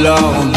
alone.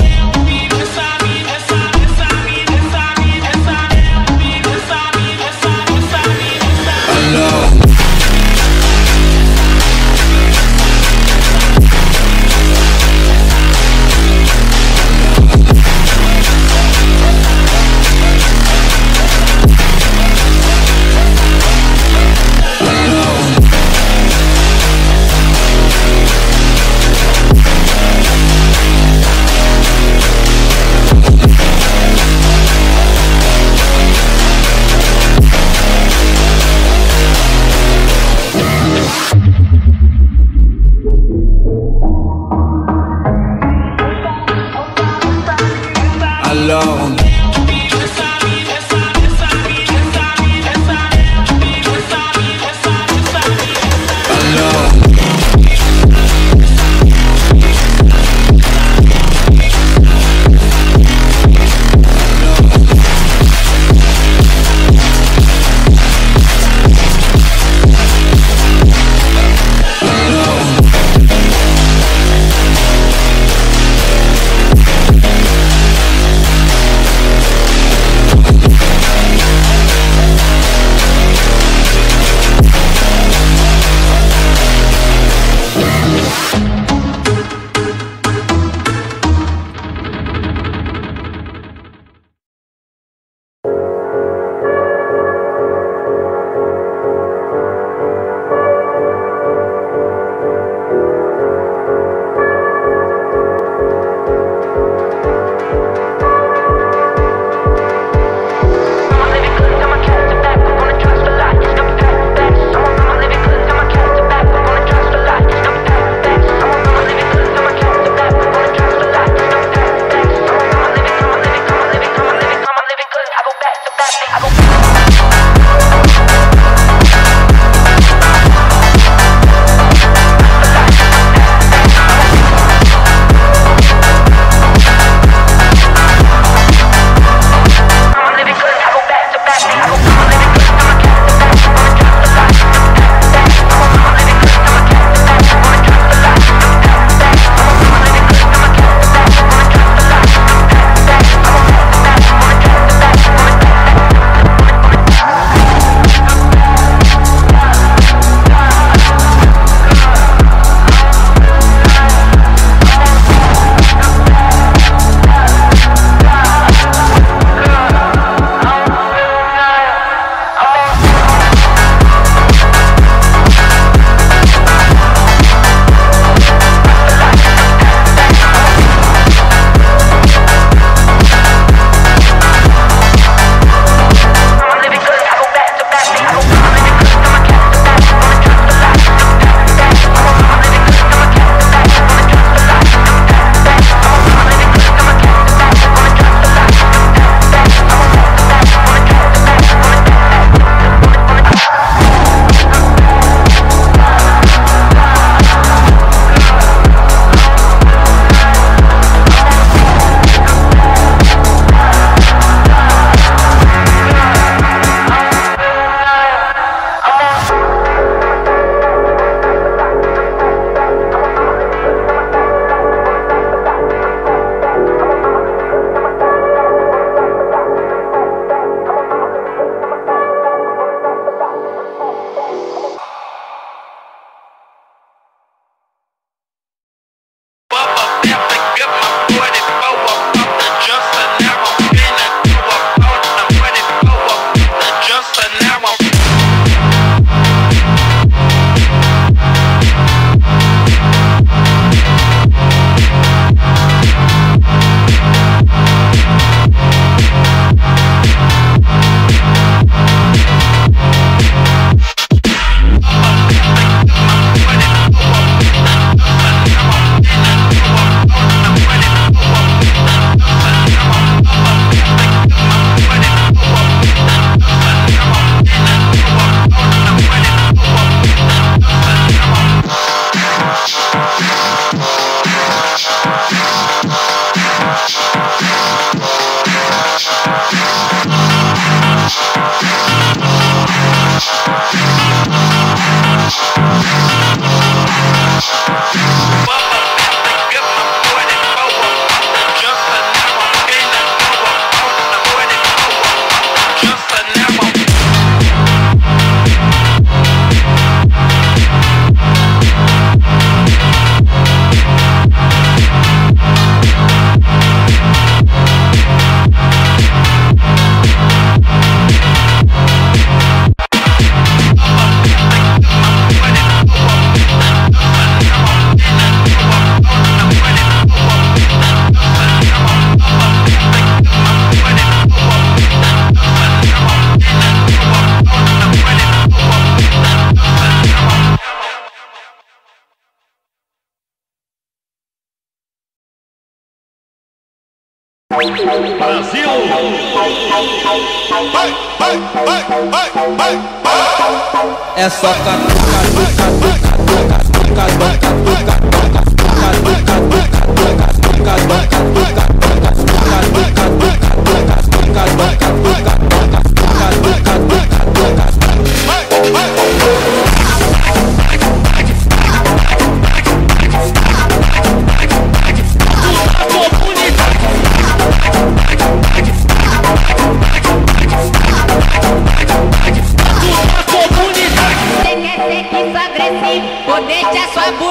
É só catuca,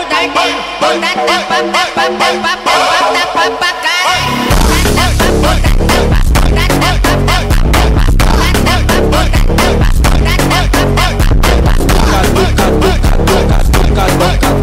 Boca, boca, boca, boca, boca, boca, boca, boca, boca, boca, boca,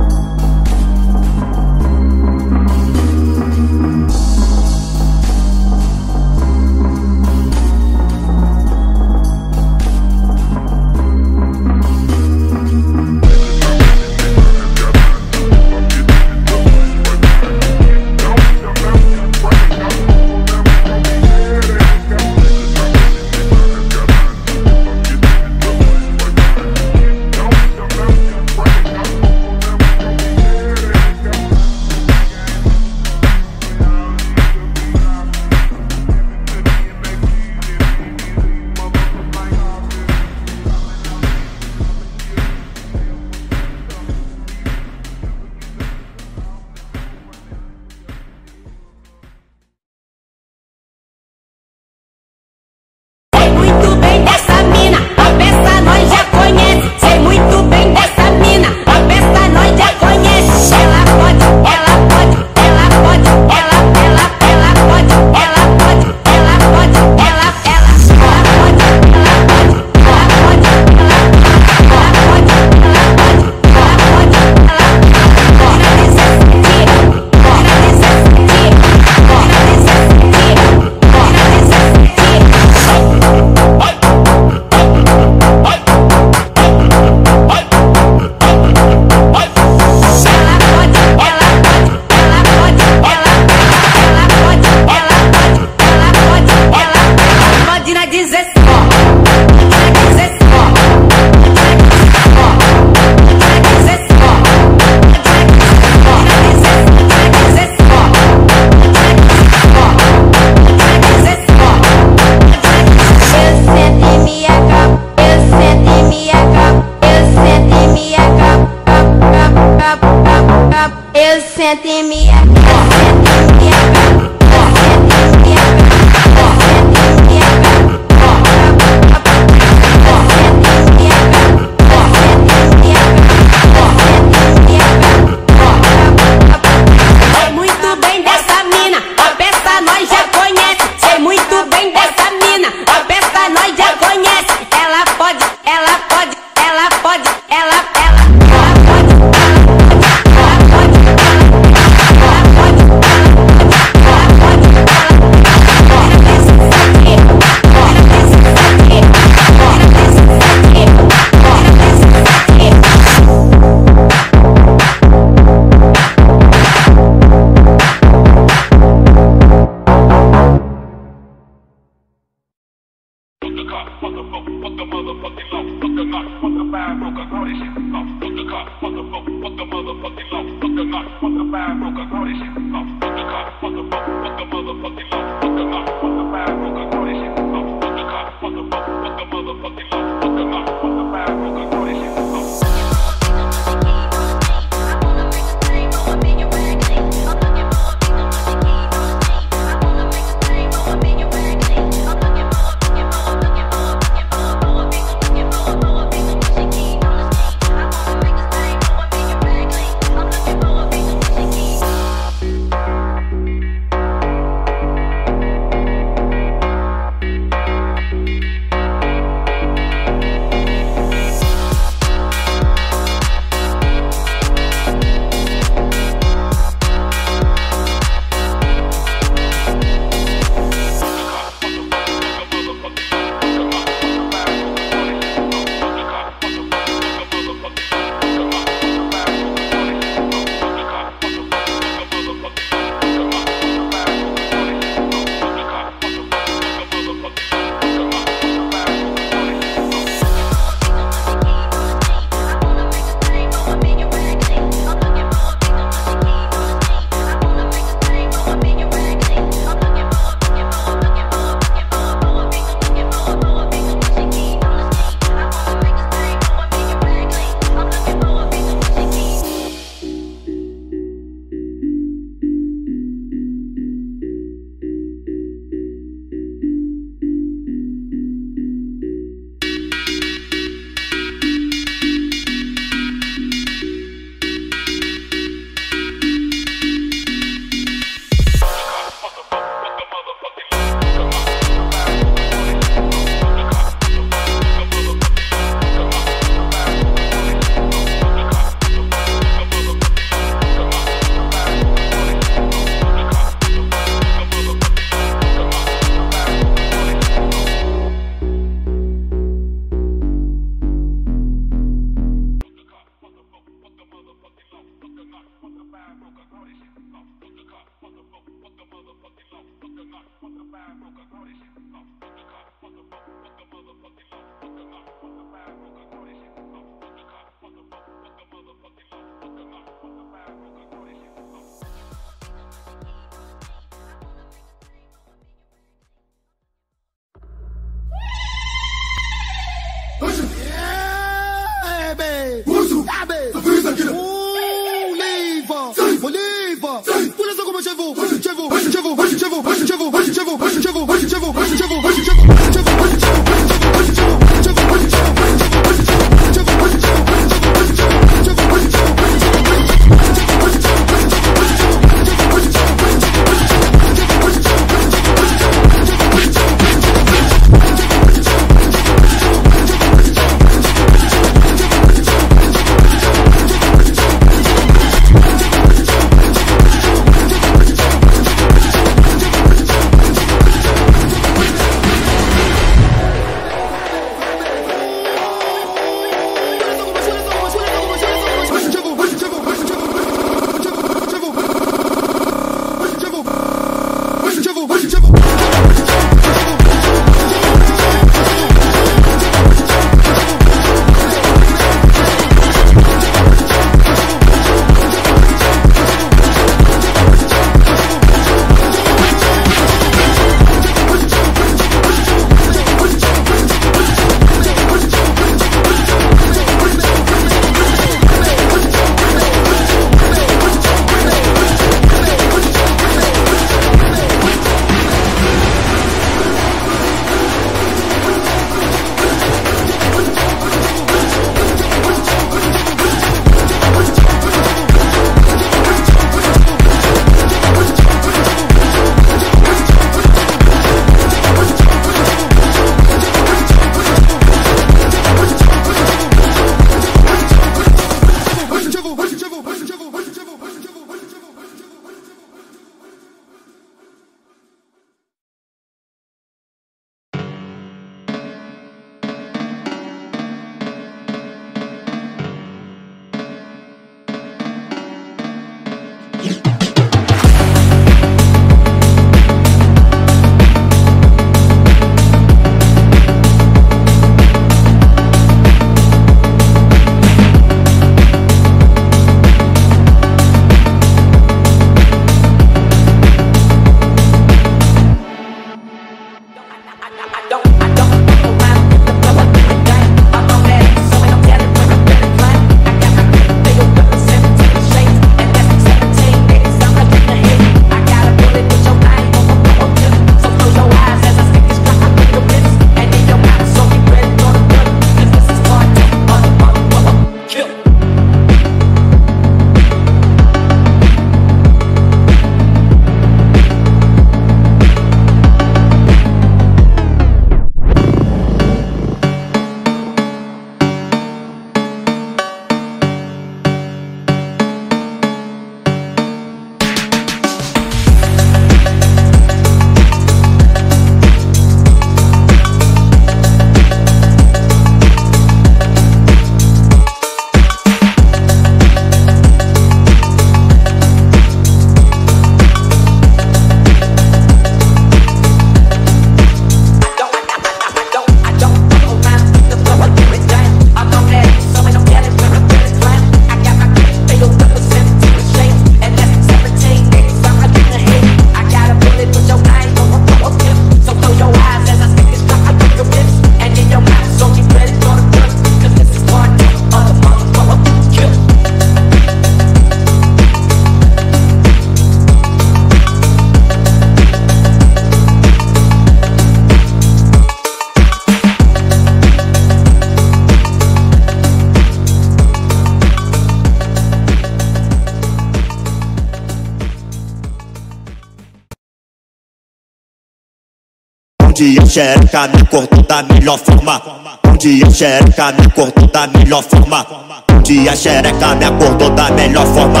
dia xereca me cortou da melhor forma. Bom dia xereca me cortou da melhor forma. Bom dia xereca me acordou da melhor forma.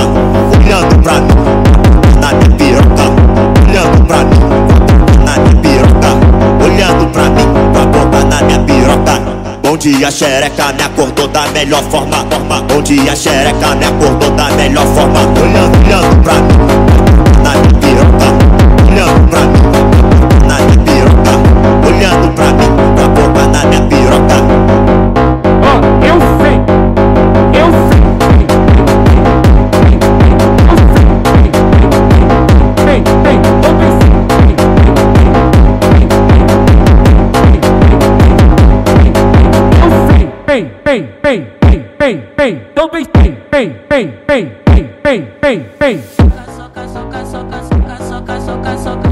Olhando pra mim, na minha piroca. Olhando pra mim, na minha piroca. Olhando pra mim, com a boca na minha piroca. Bom dia xereca me acordou da melhor forma. forma. Bom dia xereca me acordou da melhor forma. Olhando, olhando pra mim, na minha piroca. Olhando pra mim. Olhando pra mim, com a boca na minha piroca. Ó, eu sei, eu sei. Vem, vem, eu pensei. Eu sei, vem, vem, vem, vem, vem, vem. Eu pensei, vem, vem, vem, vem, vem, vem, vem. Olhando,